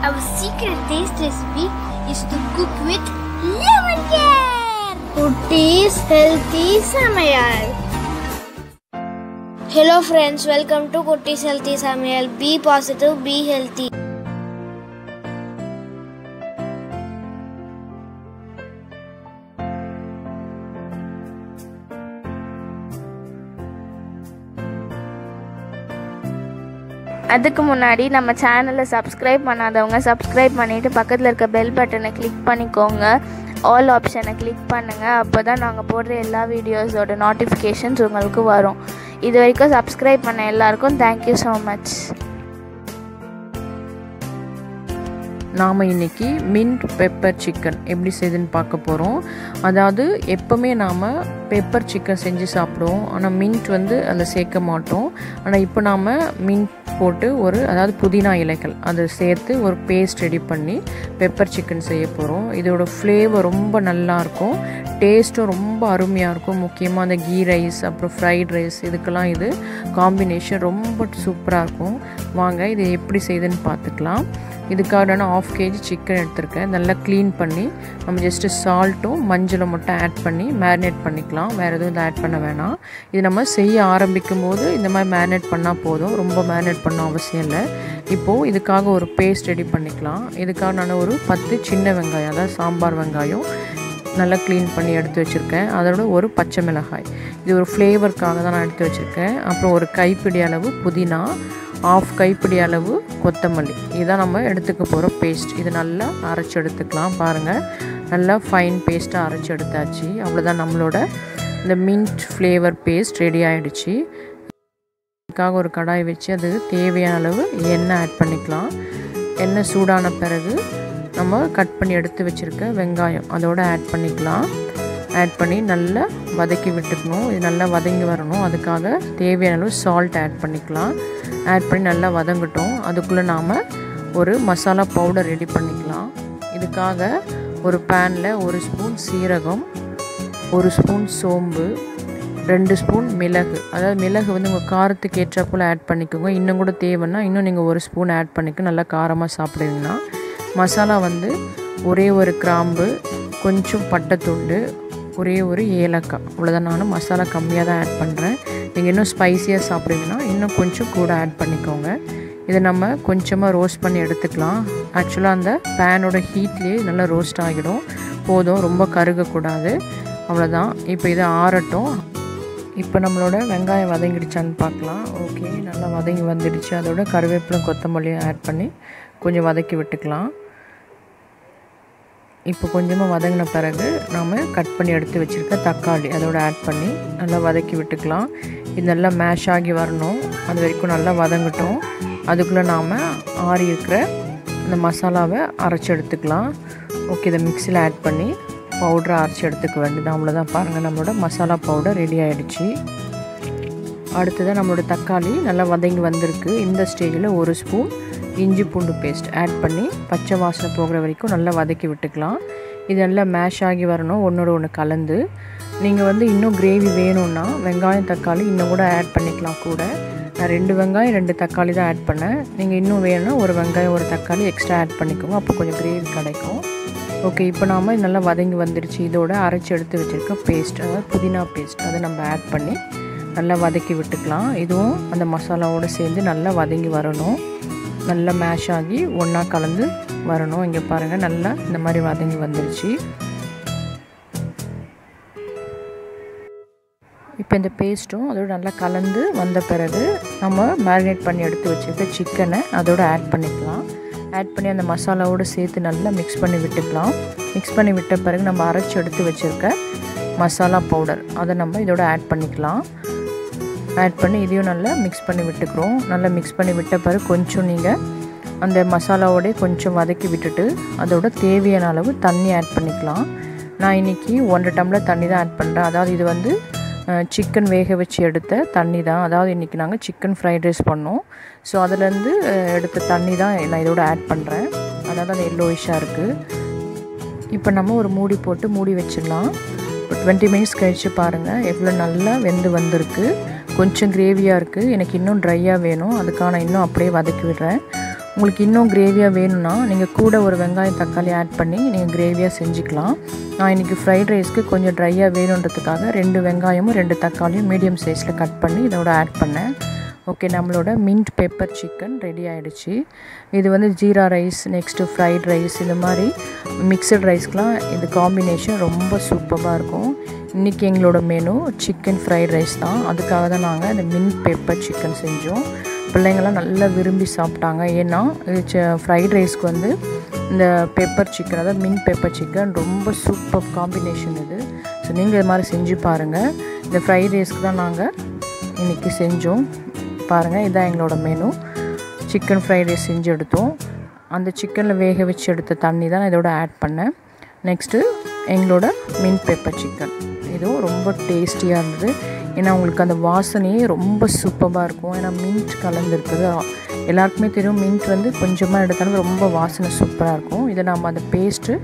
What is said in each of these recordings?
Our secret taste recipe is to cook with lemon care. Kutis healthy samayal. Hello friends, welcome to Kutis healthy samayal. Be positive, be healthy. அதுக்கு முன்னாடி நம்ம சேனலை subscribe பண்ணாதவங்க subscribe பண்ணிவிட்டு பக்கத்தில் இருக்க bell பட்டனை கிளிக் பண்ணிக்கோங்க. ஆல் ஆப்ஷனை கிளிக் பண்ணுங்கள் அப்போ தான் நாங்கள் போடுற எல்லா வீடியோஸோட நோட்டிஃபிகேஷன்ஸ் உங்களுக்கு வரும். இது வரைக்கும் சப்ஸ்கிரைப் பண்ண எல்லாருக்கும் தேங்க்யூ ஸோ மச் நாம் இன்றைக்கி மின்ட் பெப்பர் சிக்கன் எப்படி செய்யுதுன்னு பார்க்க போகிறோம் அதாவது எப்போவுமே நாம் பெப்பர் சிக்கன் செஞ்சு சாப்பிடுவோம். ஆனால் மின்ட் வந்து அதில் சேர்க்க மாட்டோம். ஆனால் இப்போ நாம் மின்ட் போட்டு ஒரு அதாவது புதினா இலைகள் அதை சேர்த்து ஒரு பேஸ்ட் ரெடி பண்ணி பெப்பர் சிக்கன் செய்ய போகிறோம் இதோட ஃப்ளேவர் ரொம்ப நல்லாயிருக்கும் டேஸ்ட்டும் ரொம்ப அருமையாக இருக்கும். முக்கியமாக அந்த கீ ரைஸ் அப்புறம் ஃப்ரைட் ரைஸ் இதுக்கெல்லாம் இது காம்பினேஷன் ரொம்ப சூப்பராக இருக்கும். வாங்க இது எப்படி செய்யுதுன்னு பார்த்துக்கலாம். இதுக்காக நான் ஆஃப் கேஜி சிக்கன் எடுத்திருக்கேன் நல்லா க்ளீன் பண்ணி நம்ம ஜஸ்ட்டு சால்ட்டும் மஞ்சளும் மட்டும் ஆட் பண்ணி மேரினேட் பண்ணிக்கலாம். வேறு எதுவும் இதை ஆட் பண்ண வேணாம். இது நம்ம செய்ய ஆரம்பிக்கும் போது இந்த மாதிரி மேரினேட் பண்ணால் போதும். ரொம்ப மேரினேட் பண்ண அவசியம் இல்லை. இப்போது இதுக்காக ஒரு பேஸ்ட் ரெடி பண்ணிக்கலாம். இதுக்காக நான் ஒரு பத்து சின்ன வெங்காயம் அதாவது சாம்பார் வெங்காயம் நல்லா க்ளீன் பண்ணி எடுத்து வச்சுருக்கேன். அதோட ஒரு பச்சை மிளகாய். இது ஒரு ஃப்ளேவருக்காக தான் நான் எடுத்து வச்சுருக்கேன். அப்புறம் ஒரு கைப்பிடி அளவு புதினா ஆஃப் கைப்பிடி அளவு கொத்தமல்லி. இதான் நம்ம எடுத்துக்க போகிற பேஸ்ட் இது நல்லா அரைச்சி எடுத்துக்கலாம் பாருங்கள் நல்லா ஃபைன் பேஸ்ட்டாக அரைச்சி எடுத்தாச்சு. அவ்வளோதான் நம்மளோட இந்த மின்ட் ஃப்ளேவர் பேஸ்ட் ரெடி ஆகிடுச்சு இதுக்காக ஒரு கடாய் வச்சு அது தேவையான அளவு எண்ணெய் ஆட் பண்ணிக்கலாம். எண்ணெய் சூடான பிறகு நம்ம கட் பண்ணி எடுத்து வச்சுருக்க வெங்காயம். அதோடு ஆட் பண்ணிக்கலாம். ஆட் பண்ணி நல்லா வதக்கி விட்டுக்கணும். இது நல்லா வதங்கி வரணும். அதுக்காக தேவையான அளவு சால்ட் ஆட் பண்ணிக்கலாம். ஆட் பண்ணி நல்லா வதங்கட்டும். அதுக்குள்ளே நாம் ஒரு மசாலா பவுடர் ரெடி பண்ணிக்கலாம். இதுக்காக ஒரு பேனில் ஒரு ஸ்பூன் சீரகம் ஒரு ஸ்பூன் சோம்பு ரெண்டு ஸ்பூன் மிளகு. அதாவது மிளகு வந்து உங்கள் காரத்துக்கு ஏற்றாப்புல ஆட் பண்ணிக்கோங்க. இன்னும் கூட தேவைன்னா இன்னும் நீங்கள் ஒரு ஸ்பூன் ஆட் பண்ணிக்க நல்லா காரமாக சாப்பிடுவீங்கன்னா. மசாலா வந்து ஒரே ஒரு கிராம்பு கொஞ்சம் பட்டைத்துண்டு ஒரே ஒரு ஏலக்காய். அவ்வளோதான் நானும் மசாலா கம்மியாக தான் ஆட் பண்ணுறேன் நீங்கள் இன்னும் ஸ்பைஸியாக சாப்பிட்றீங்கன்னா இன்னும் கொஞ்சம் கூட ஆட் பண்ணிக்கோங்க. இதை நம்ம கொஞ்சமாக ரோஸ்ட் பண்ணி எடுத்துக்கலாம். ஆக்சுவலாக அந்த பேனோட ஹீட்லேயே நல்லா ரோஸ்ட் ஆகிடும். போதும். ரொம்ப கருகக்கூடாது. அவ்வளோதான் இப்போ இதை ஆறட்டும். இப்போ நம்மளோட வெங்காயம் வதங்கிடுச்சான்னு பார்க்கலாம். ஓகே நல்லா வதங்கி வந்துடுச்சு. அதோட கருவேப்பிலும் கொத்தமல்லியும் ஆட் பண்ணி கொஞ்சம் வதக்கி விட்டுக்கலாம். இப்போ கொஞ்சமாக வதங்கின பிறகு நாம் கட் பண்ணி எடுத்து வச்சுருக்க தக்காளி அதோட ஆட் பண்ணி நல்லா வதக்கி விட்டுக்கலாம். இது நல்லா மேஷ் ஆகி வரணும். அது வரைக்கும் நல்லா வதங்கட்டும். அதுக்குள்ளே நாம் ஆறி இருக்கிற அந்த மசாலாவை அரைச்சி எடுத்துக்கலாம். ஓகே இதை மிக்சியில் ஆட் பண்ணி பவுடரை அரைச்சி எடுத்துக்க வேண்டியது. அவ்வளோதான் பாருங்கள் நம்மளோட மசாலா பவுடர் ரெடி ஆகிடுச்சு அடுத்ததாக நம்மளோட தக்காளி நல்லா வதங்கி வந்திருக்கு. இந்த ஸ்டேஜில் ஒரு ஸ்பூன் இஞ்சி பூண்டு பேஸ்ட் ஆட் பண்ணி பச்சை வாசனை போகிற வரைக்கும் நல்லா வதக்கி விட்டுக்கலாம். இது நல்லா மேஷ் ஆகி வரணும் ஒன்றோட ஒன்று கலந்து. நீங்கள் வந்து இன்னும் கிரேவி வேணும்னா வெங்காயம் தக்காளி இன்னும் கூட ஆட் பண்ணிக்கலாம் கூட. நான் ரெண்டு வெங்காயம் ரெண்டு தக்காளி தான் ஆட் பண்ணேன். நீங்கள் இன்னும் வேணும்னா ஒரு வெங்காயம் ஒரு தக்காளி எக்ஸ்ட்ரா ஆட் பண்ணிக்கோங்க. அப்போ கொஞ்சம் கிரேவி கிடைக்கும். ஓகே இப்போ நாம் நல்லா வதங்கி வந்துடுச்சு இதோட அரைச்சி எடுத்து வச்சுருக்க பேஸ்ட் அதாவது புதினா பேஸ்ட் அதை நம்ம ஆட் பண்ணி நல்லா வதக்கி விட்டுக்கலாம். இதுவும் அந்த மசாலாவோடு சேர்ந்து நல்லா வதங்கி வரணும். நல்லா மேஷ் ஆகி ஒன்றா கலந்து வரணும். இங்கே பாருங்கள் நல்லா இந்த மாதிரி வதங்கி வந்துடுச்சு இப்போ இந்த பேஸ்ட்டும் அதோட நல்லா கலந்து வந்த பிறகு நம்ம மேரினேட் பண்ணி எடுத்து வச்சுருக்க சிக்கனை அதோட ஆட் பண்ணிக்கலாம். ஆட் பண்ணி அந்த மசாலாவோடு சேர்த்து நல்லா மிக்ஸ் பண்ணி விட்டுக்கலாம். மிக்ஸ் பண்ணி விட்ட பிறகு நம்ம அரைச்சி எடுத்து வச்சுருக்க மசாலா பவுடர் அதை நம்ம இதோட ஆட் பண்ணிக்கலாம். ஆட் பண்ணி இதையும் நல்லா மிக்ஸ் பண்ணி விட்டுக்கிறோம். நல்லா மிக்ஸ் பண்ணி விட்ட பிறகு கொஞ்சம் நீங்கள் அந்த மசாலாவோடய கொஞ்சம் வதக்கி விட்டுட்டு அதோட தேவையான அளவு தண்ணி ஆட் பண்ணிக்கலாம். நான் இன்றைக்கி ஒன்றரை டம்ளர் தண்ணி தான் ஆட் பண்ணுறேன் அதாவது இது வந்து சிக்கன் வேக வச்சு எடுத்த தண்ணி தான். அதாவது இன்றைக்கி நாங்கள் சிக்கன் ஃப்ரைட் ரைஸ் பண்ணோம். ஸோ அதுலேருந்து எடுத்த தண்ணி தான் நான் இதோட ஆட் பண்ணுறேன் அதனால் அது எல்லோயிஷாக இருக்குது இப்போ நம்ம ஒரு மூடி போட்டு மூடி வச்சிடலாம். ஒரு டுவெண்ட்டி மினிட்ஸ் கழித்து பாருங்கள் எவ்வளோ நல்லா வெந்து வந்திருக்கு. கொஞ்சம் கிரேவியாக இருக்குது எனக்கு இன்னும் ட்ரையாக வேணும். அதுக்கான இன்னும் அப்படியே வதக்கி விடுறேன். உங்களுக்கு இன்னும் கிரேவியாக வேணும்னா நீங்கள் கூட ஒரு வெங்காயம் தக்காளி ஆட் பண்ணி நீங்கள் கிரேவியாக செஞ்சுக்கலாம். நான் இன்றைக்கி ஃப்ரைட் ரைஸ்க்கு கொஞ்சம் ட்ரையாக வேணுன்றதுக்காக ரெண்டு வெங்காயமும் ரெண்டு தக்காளியும் மீடியம் சைஸில் கட் பண்ணி இதோட ஆட் பண்ணேன். ஓகே நம்மளோட மின்ட் பெப்பர் சிக்கன் ரெடி ஆகிடுச்சு இது வந்து jeera rice next fried rice இந்த மாதிரி மிக்சட் ரைஸ்க்கெலாம் இது காம்பினேஷன் ரொம்ப சூப்பராக இருக்கும். இன்றைக்கி எங்களோட மெனு சிக்கன் ஃப்ரைட் ரைஸ் தான். அதுக்காக தான் நாங்கள் இந்த மின்ட் பெப்பர் சிக்கன் செஞ்சோம். பிள்ளைங்கள்லாம் நல்லா விரும்பி சாப்பிட்டாங்க. ஏன்னா இது ஃப்ரைட் ரைஸ்க்கு வந்து இந்த பெப்பர் சிக்கன் அதாவது மின்ட் பெப்பர் சிக்கன் ரொம்ப சூப்பர் காம்பினேஷன் இது. ஸோ நீங்கள் இது மாதிரி செஞ்சு பாருங்கள் இந்த ஃப்ரைட் ரைஸ்க்கு தான் நாங்கள் இன்றைக்கி செஞ்சோம். பாருங்கள் இதான் எங்களோட மெனு சிக்கன் ஃப்ரைட் ரைஸ் செஞ்சு எடுத்தோம். அந்த சிக்கனில் வேக வச்சு எடுத்த தண்ணி தான் நான் இதோட ஆட் பண்ணேன். நெக்ஸ்ட்டு எங்களோட மின்ட் பெப்பர் சிக்கன் இதுவும் ரொம்ப டேஸ்டியாக இருந்தது. ஏன்னா உங்களுக்கு அந்த வாசனையே ரொம்ப சூப்பராக இருக்கும். ஏன்னா மின்ட் கலந்துருக்குது. எல்லாருக்குமே தெரியும் மின்ட் வந்து கொஞ்சமாக எடுத்தாலும் ரொம்ப வாசனை சூப்பராக இருக்கும். இதை நம்ம அந்த பேஸ்ட்டு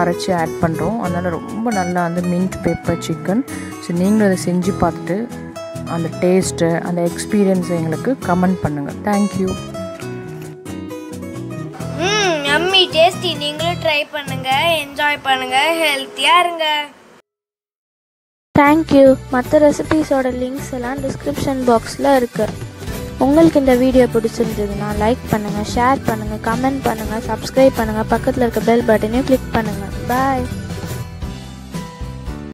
அரைச்சி ஆட் பண்ணுறோம் அதனால் ரொம்ப நல்லா வந்து மின்ட் பெப்பர் சிக்கன் ஸோ நீங்களும் அதை செஞ்சு பார்த்துட்டு அந்த டேஸ்ட்டு அந்த எக்ஸ்பீரியன்ஸ் எங்களுக்கு கமெண்ட் பண்ணுங்கள் தேங்க்யூ ம் எம்மி டேஸ்டி நீங்களும் ட்ரை பண்ணுங்க. என்ஜாய் பண்ணுங்க. ஹெல்த்தியா இருங்க. தேங்க்யூ மற்ற ரெசிபீஸோட லிங்க்ஸ் எல்லாம் டிஸ்கிரிப்ஷன் பாக்ஸில் இருக்குது உங்களுக்கு இந்த வீடியோ பிடிச்சிருந்ததுன்னா லைக் பண்ணுங்கள் ஷேர் பண்ணுங்கள் கமெண்ட் பண்ணுங்கள் சப்ஸ்கிரைப் பண்ணுங்கள் பக்கத்தில் இருக்க பெல் பட்டனையும் கிளிக் பண்ணுங்கள் பாய்